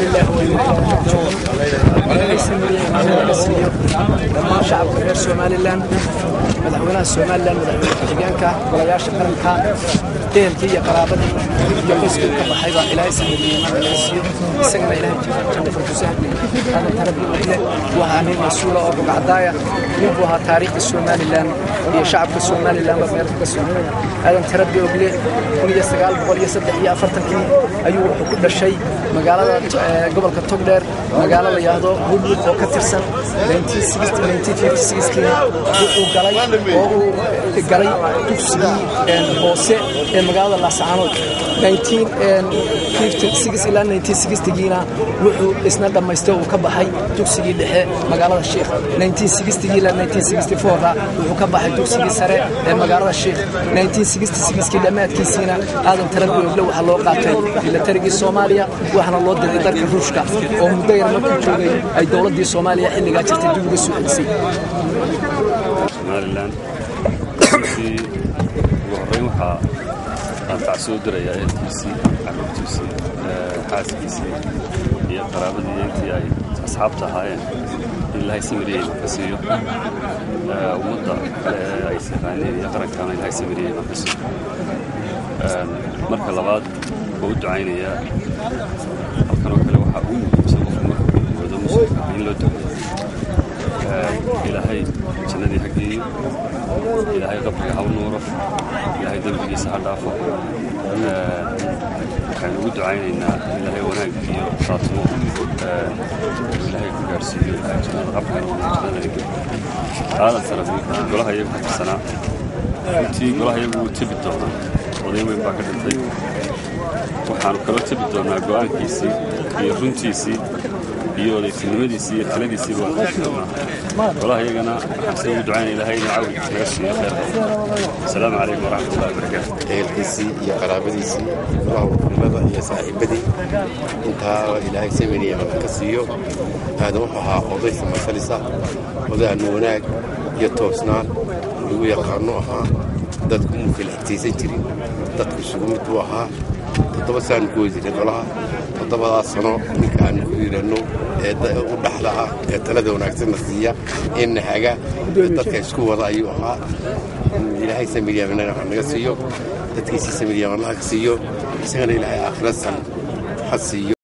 لله dhammaan shacabka reer somalilan madaxweynaha somalilan madaxweyne ku-xigeenka golayaasha qaranka ehelkii iyo qaraabadii iyo qoyskii ka baxay baa ilaahay sameeyey imaanka laga siiyo isagana ilaahay janna fardusaha aadan tarabi wile buu ahaa nin mas-uula oo bogacdaaya nin buu ahaa taariikhda somalilan iyo shacabka somalilanba meel kaga soo aadan tarabi ogle kun iyo sagaal boqol iyo saddex iyo afartankii ayuu wuxuu ku dhashay magaalada gobolka togdheer magaalo la yidhaahdo woodwood oo ka tirsan wuxuu galay oo uu galay dugsigii hoose ee magaalada laascaanood ilaa giina wuxuu isna dhammaystay uu ka baxay dugsigii dhexe. Magaalada sheikh ilaa wuxuu ka baxay dugsigii sare ee magaalada sheikh. Kii dhammaadkiisiina aadan tarabioogle waxaa loo qaatay. Milatarigii soomaaliya waxaana loo diray dalka ruushka. Oo muddo yar markuu joogay ay dowladdii soomaaliya xilligaa jirtay dib uga soo celisay somalilan runtii ugu horreyn waxaa aan tacsoo dirayaa ehelkiisii caruurtiisii xaaskiisii iyo qaraabadii intii ay asxaabta ahaayeen in ilaahay samiriyeyna ka siiyo ummadda kale ay yaqaaneen iyo qarankana ilaahay samiriyeyna ka siiyo marka labaad waa u ducaynayaa halkanoo kale waxaa ugu muhiimsan in loo duceeyo ilaahay jannadii ha geeyo ilaahay qabriga ha u nuuro ilaahay dembigiisa ha dhaafo waxaynu ugu ducaynaynaa ilaahay wanaag iyo khaatimo ilaahay ku gaarhsiiyo ilaahay jannada qabriga jannada geeyo aadan tarabi golaha iyagu ka tirsanaa runtii golaha iyagu wuu tebi doonaa oday weyn baa ka dhintay waxaanu kala tebi doonaa go'aankiisii iyo runtiisii iyo odaytinimadiisii iyo taladiisii baan ka doonaa golaha iyagana waxaan sida ugu ducaynaya ilaahay inuu cawdkiisa naga siiyo khayr asalaamu calaykum waraxmatullahi wabarakaatu ehelkiisii iyo qaraabadiisii golaha wakiilada iyo saaxiibadii. Intaa ilaahay samiriya maka ka siiyo. Aadan wuxuu ahaa oday samasalisa oday aanu wanaag iyo toosnaan lagu yaqaano ahaa dadku muu kala jirin. Dadku isugu mid buu ahaa. Toddoba saanu ku weydiinay golaha. Toddobadaas sano ninka aanu ku yidhanno ee u dhaxda ah ee talada wanaagsanna siiya ee nahaga dadka isku wada ayuu ahaa. Ilaahay samiriyaaminaga wax naga siiyo. Dadkiisii samiriyaamanlaha ka siiyo. Isagana ilaahay aakhirasan ha siiyo